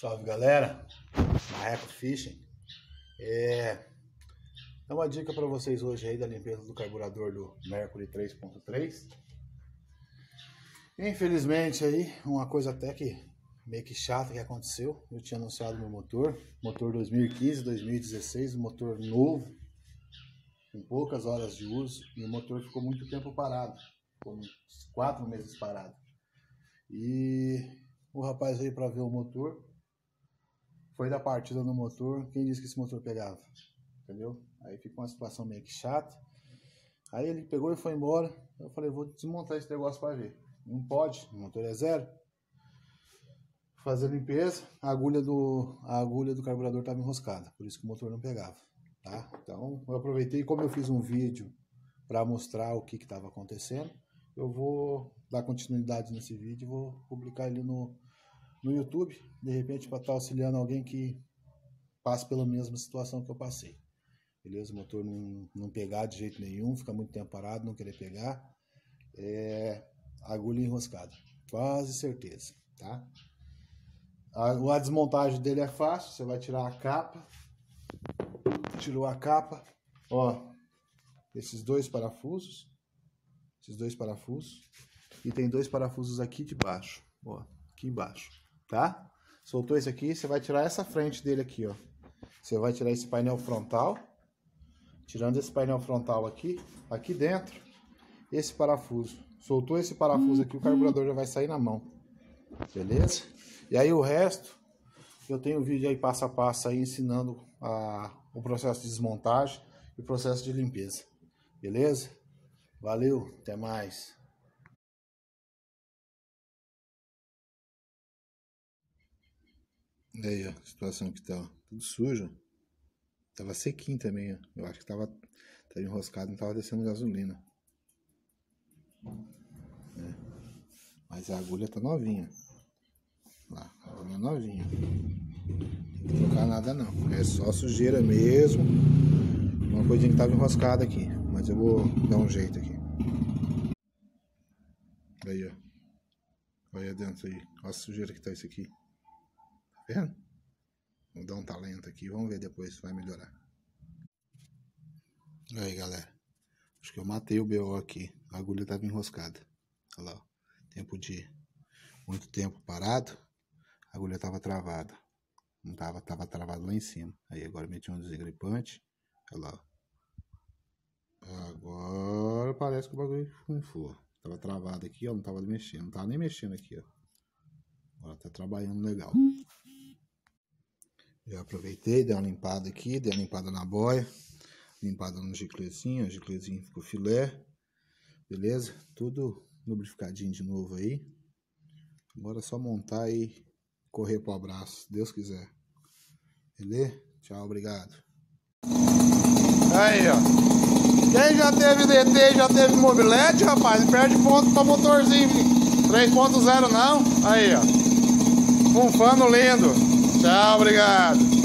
Salve galera, Marreco Fishing. É, dá uma dica para vocês hoje aí da limpeza do carburador do Mercury 3.3. Infelizmente aí, uma coisa até que meio que chata que aconteceu. Eu tinha anunciado meu motor, motor 2015, 2016, um motor novo, com poucas horas de uso, e o motor ficou muito tempo parado, ficou quatro meses parado. E o rapaz veio para ver o motor, foi da partida no motor, quem disse que esse motor pegava? Entendeu? Aí ficou uma situação meio que chata. Aí ele pegou e foi embora. Eu falei, vou desmontar esse negócio para ver. Não pode, o motor é zero. Fazer limpeza, a agulha do, a agulha do carburador estava enroscada, por isso que o motor não pegava. Tá? Então eu aproveitei, como eu fiz um vídeo para mostrar o que estava acontecendo, eu vou dar continuidade nesse vídeo e vou publicar ele no, no YouTube, de repente para estar tá auxiliando alguém que passe pela mesma situação que eu passei. Beleza? O motor não, não pegar de jeito nenhum, fica muito tempo parado, não querer pegar. É, agulha enroscada, quase certeza, tá? A, a desmontagem dele é fácil, você vai tirar a capa, tirou a capa, ó, esses dois parafusos, esses dois parafusos, e tem dois parafusos aqui de baixo, ó, aqui embaixo tá? Soltou esse aqui, você vai tirar essa frente dele aqui, ó. Você vai tirar esse painel frontal. Tirando esse painel frontal aqui, aqui dentro, esse parafuso. Soltou esse parafuso aqui, o carburador já vai sair na mão. Beleza? E aí o resto, eu tenho um vídeo aí passo a passo aí ensinando a, o processo de desmontagem e o processo de limpeza. Beleza? Valeu, até mais. Aí, a situação que tá, ó, tudo sujo. Tava sequinho também, ó. Eu acho que tava, tava enroscado, não tava descendo gasolina. É. Mas a agulha tá novinha. Lá, a agulha é novinha. Não vou trocar nada não. É só sujeira mesmo. Uma coisinha que tava enroscada aqui. Mas eu vou dar um jeito aqui. Aí, ó. Olha dentro aí. Olha a sujeira que tá isso aqui vendo? Vamos dar um talento aqui, vamos ver depois se vai melhorar. Aí, galera. Acho que eu matei o BO aqui. A agulha estava enroscada. Olha lá. Tempo de muito tempo parado. A agulha estava travada. Não tava, tava travado lá em cima. Aí agora meti um desengripante. Olha lá. Agora parece que o bagulho funfou. Tava travado aqui, ó. Não tava mexendo. Não tava nem mexendo aqui, ó. Agora tá trabalhando legal. Já aproveitei, dei uma limpada aqui, dei uma limpada na boia, limpada no giclezinho, o giclezinho ficou filé, beleza? Tudo lubrificadinho de novo aí. Agora é só montar e correr pro abraço, se Deus quiser. Beleza? Tchau, obrigado. Aí, ó. Quem já teve DT, já teve mobilete, rapaz, perde ponto pra motorzinho 3.0 não. Aí, ó. Um fano lindo. Tchau, obrigado.